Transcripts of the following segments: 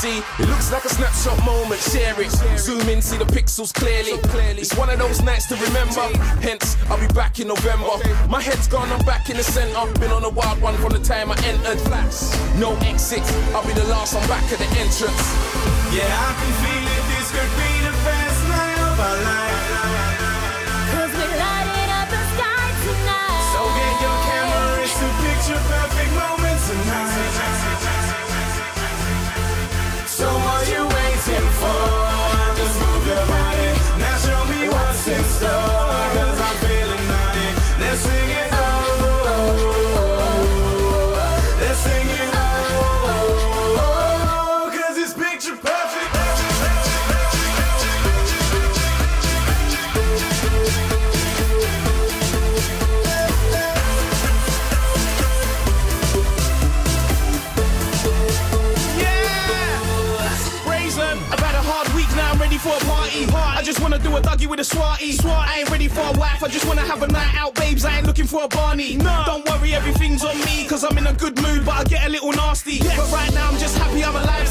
see, it looks like a snapshot moment. Share it, zoom in, see the pixels clearly. It's one of those nights to remember. Hence, I'll be back in November. My head's gone, I'm back in the center. Been on a wild one from the time I entered. No exit, I'll be the last, I'm back at the entrance. Yeah, I can feel I just wanna do a doggy with a swatty. I ain't ready for a wife, I just wanna have a night out, babes. I ain't looking for a Barney. Don't worry, everything's on me, cause I'm in a good mood, but I get a little nasty. But right now, I'm just happy I'm alive.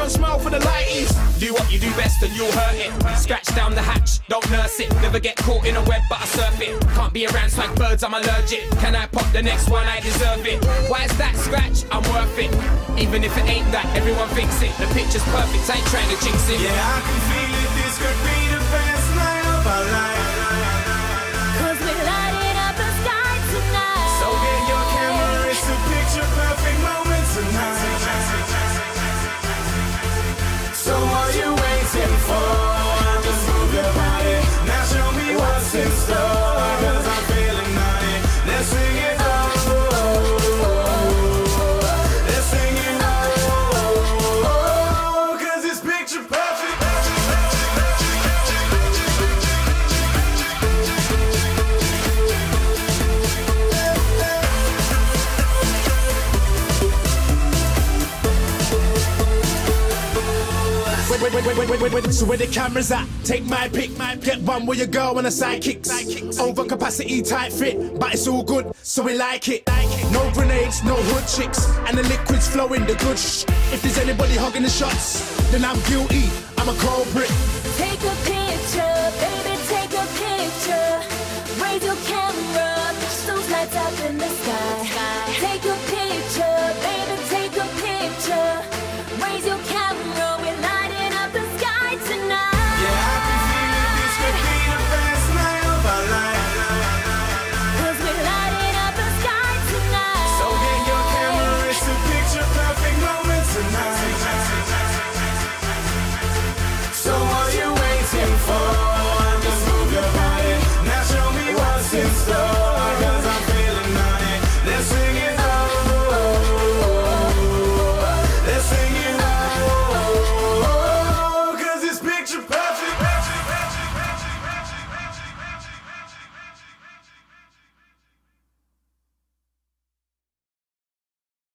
And smile for the lighties. Do what you do best and you'll hurt it. Scratch down the hatch, don't nurse it. Never get caught in a web, but I surf it. Can't be around swag birds, I'm allergic. Can I pop the next one? I deserve it. Why is that scratch? I'm worth it. Even if it ain't that, everyone thinks it. The picture's perfect, I ain't trying to jinx it. Yeah, I can feel it. This could be the best night of our life. Wait, wait, wait. So where the cameras at? Take my pick, my get one with your girl and a sidekicks. Over capacity, tight fit, but it's all good, so we like it. No grenades, no hood chicks, and the liquids flowing, the good sh. If there's anybody hogging the shots, then I'm guilty. I'm a culprit. Take a picture, baby, take a picture. Raise your camera, those lights up in the sky. Take a what